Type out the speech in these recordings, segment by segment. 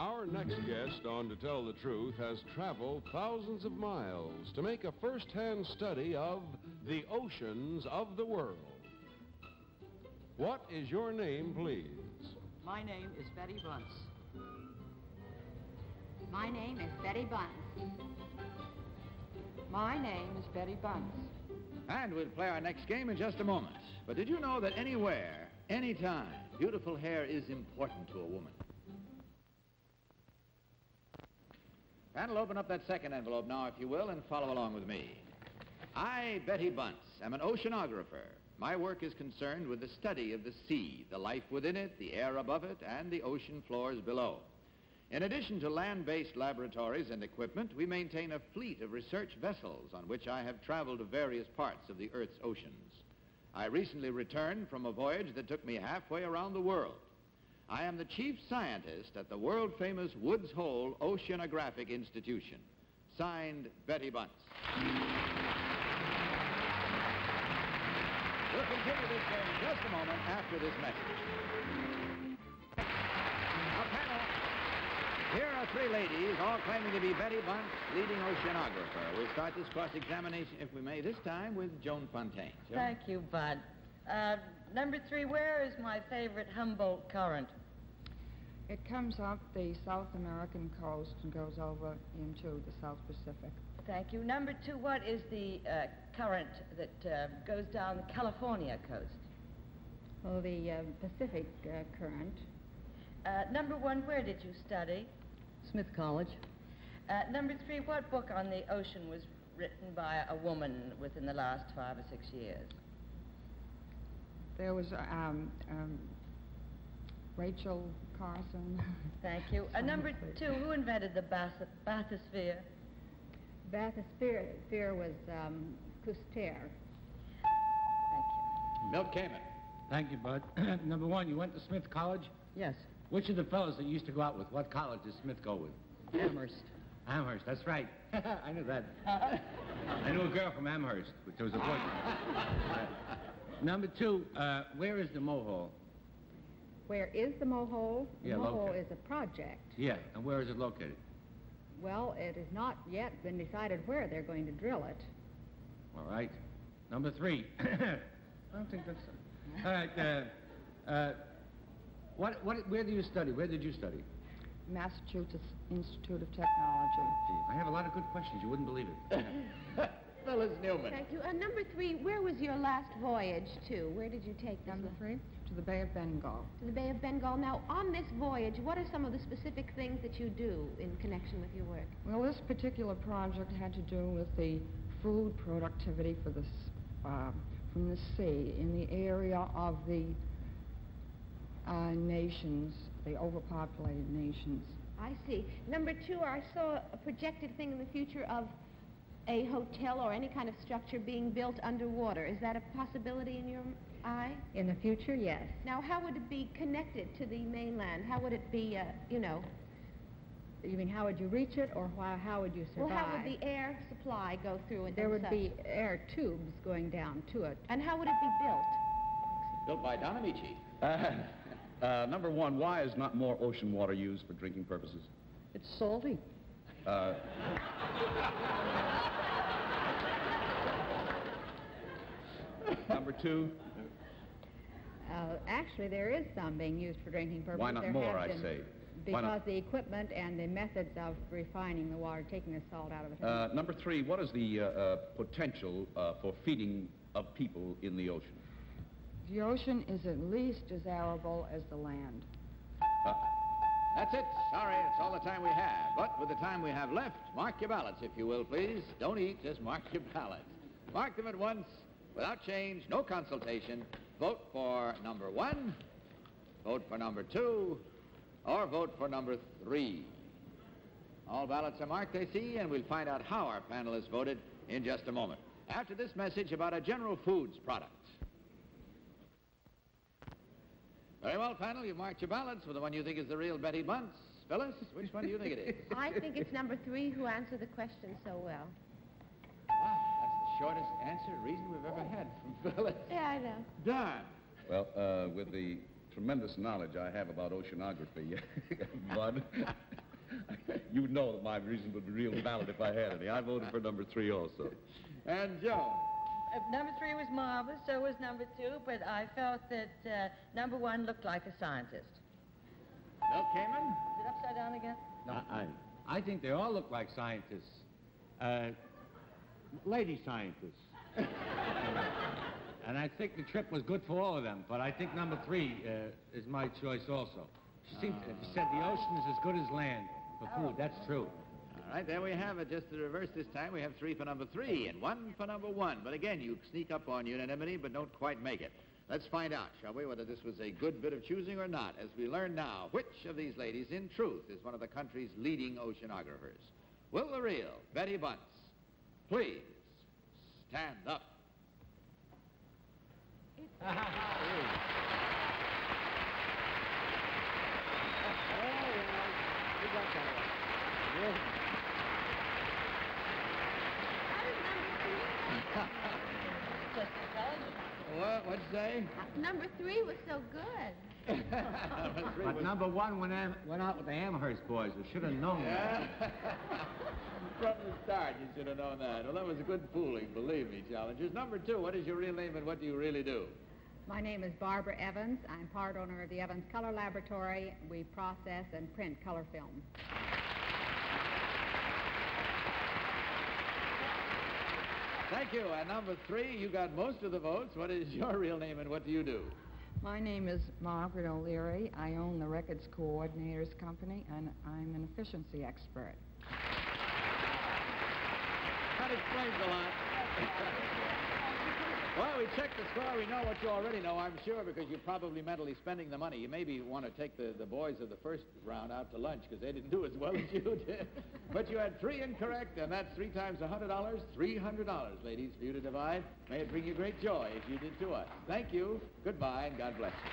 Our next guest on To Tell the Truth has traveled thousands of miles to make a first-hand study of the oceans of the world. What is your name, please? My name is Betty Bunce. My name is Betty Bunce. My name is Betty Bunce. And we'll play our next game in just a moment. But did you know that anywhere, anytime, beautiful hair is important to a woman? Panel, open up that second envelope now, if you will, and follow along with me. I, Betty Bunce, am an oceanographer. My work is concerned with the study of the sea, the life within it, the air above it, and the ocean floors below. In addition to land-based laboratories and equipment, we maintain a fleet of research vessels on which I have traveled to various parts of the Earth's oceans. I recently returned from a voyage that took me halfway around the world. I am the chief scientist at the world-famous Woods Hole Oceanographic Institution. Signed, Betty Bunce. We'll continue this game in just a moment after this message. Now, panel, here are three ladies, all claiming to be Betty Bunce, leading oceanographer. We'll start this cross-examination, if we may, this time with Joan Fontaine. Joan? Thank you, Bud. Uh, number three, where is my favorite Humboldt current? It comes up the South American coast and goes over into the South Pacific. Thank you. Number two, what is the uh, current that uh, goes down the California coast? Oh, the uh, Pacific uh, current. Uh, number one, where did you study? Smith College. Uh, number three, what book on the ocean was written by a woman within the last five or six years? There was um, um, Rachel Carson. Thank you. Uh, number two, who invented the bath- bathysphere? Bathysphere sphere was um, Cousteau. Thank you. Milt Kamen. Thank you, Bud. Number one, you went to Smith College? Yes. Which of the fellows that you used to go out with, what college did Smith go with? Amherst. Amherst, that's right. I knew that. I knew a girl from Amherst, but there was a boy. Uh, number two, uh, where is the Mohole? Where is the Mohole? The Yeah, Mohole located. is a project. Yeah, and where is it located? Well, it has not yet been decided where they're going to drill it. All right. Number three. I don't think that's. All right. Uh, uh, what, what, where do you study? Where did you study? Massachusetts Institute of Technology. Gee, I have a lot of good questions. You wouldn't believe it. Phyllis Newman. Thank you. Uh, number three, where was your last voyage to? Where did you take this? Number three, to the Bay of Bengal. To the Bay of Bengal. Now, on this voyage, what are some of the specific things that you do in connection with your work? Well, this particular project had to do with the food productivity for the, uh, from the sea in the area of the uh, nations, the overpopulated nations. I see. Number two, I saw a projected thing in the future of a hotel or any kind of structure being built underwater. Is that a possibility in your eye? In the future, yes. Now, how would it be connected to the mainland? How would it be, uh, you know, You mean how would you reach it, or why, how would you survive? well, how would the air supply go through and There would such? be air tubes going down to it. And how would it be built? Built by Don Ameche. Uh, uh, number one, why is not more ocean water used for drinking purposes? It's salty. Uh, number two, Uh, actually, there is some being used for drinking purposes. Why not There more, I say? Because the equipment and the methods of refining the water, taking the salt out of it. uh, number three, what is the uh, uh, potential uh, for feeding of people in the ocean? The ocean is at least as arable as the land. That's it. Sorry, it's all the time we have. But with the time we have left, mark your ballots, if you will, please. Don't eat, just mark your ballots. Mark them at once, without change, no consultation. Vote for number one, vote for number two, or vote for number three. All ballots are marked, I see, and we'll find out how our panelists voted in just a moment. After this message about a General Foods product. Very well, panel, you've marked your ballots for the one you think is the real Betty Bunce. Phyllis, which one do you think it is? I think it's number three who answered the question so well. Wow, that's the shortest answer reason we've ever had from Phyllis. Yeah, I know. Don. well, uh, with the tremendous knowledge I have about oceanography, Bud. you know that my reason would be real valid if I had any. I voted for number three also. And Joan. Uh, number three was marvelous, so was number two, but I felt that uh, number one looked like a scientist. Bill Kamen? Is it upside down again? I, I, I think they all look like scientists. Uh, lady scientists. and I think the trip was good for all of them, but I think number three uh, is my choice also. She seemed, she said the ocean is as good as land for food. That's true. All right, there we have it. Just the reverse this time. We have three for number three and one for number one. But again, you sneak up on unanimity, but don't quite make it. Let's find out, shall we, whether this was a good bit of choosing or not, as we learn now which of these ladies, in truth, is one of the country's leading oceanographers. Will the real Betty Bunce please stand up? How does number three? Just intelligent. What, what'd you say? Uh, number three was so good. Number But was- number one went, am, went out with the Amherst boys. We should have known that. From the start, you should have known that. Well, that was a good fooling, believe me, challengers. Number two, what is your real name and what do you really do? My name is Barbara Evans. I'm part owner of the Evans Color Laboratory. We process and print color film. Thank you. And number three, you got most of the votes. What is your real name and what do you do? My name is Margaret O'Leary. I own the Records Coordinators Company, and I'm an efficiency expert. That explains a lot. well, we checked the score. We know what you already know, I'm sure, because you're probably mentally spending the money. You maybe want to take the, the boys of the first round out to lunch because they didn't do as well as you did. but you had three incorrect, and that's three times a $100. $300, ladies, for you to divide. May it bring you great joy as you did to us. Thank you. Goodbye, and God bless you.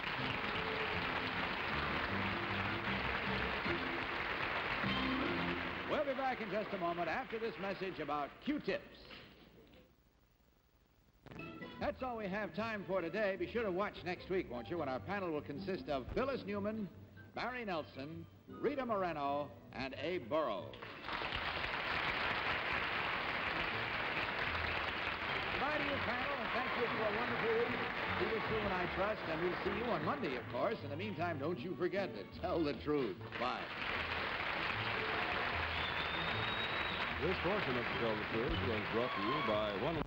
We'll be back in just a moment after this message about Q-tips. That's all we have time for today. Be sure to watch next week, won't you, when our panel will consist of Phyllis Newman, Barry Nelson, Rita Moreno, and Abe Burrows. Goodbye to you, panel, and thank you for a wonderful week. See you soon, I trust, and we'll see you on Monday, of course. In the meantime, don't you forget to tell the truth. Bye. This portion of Tell the Truth was brought to you by one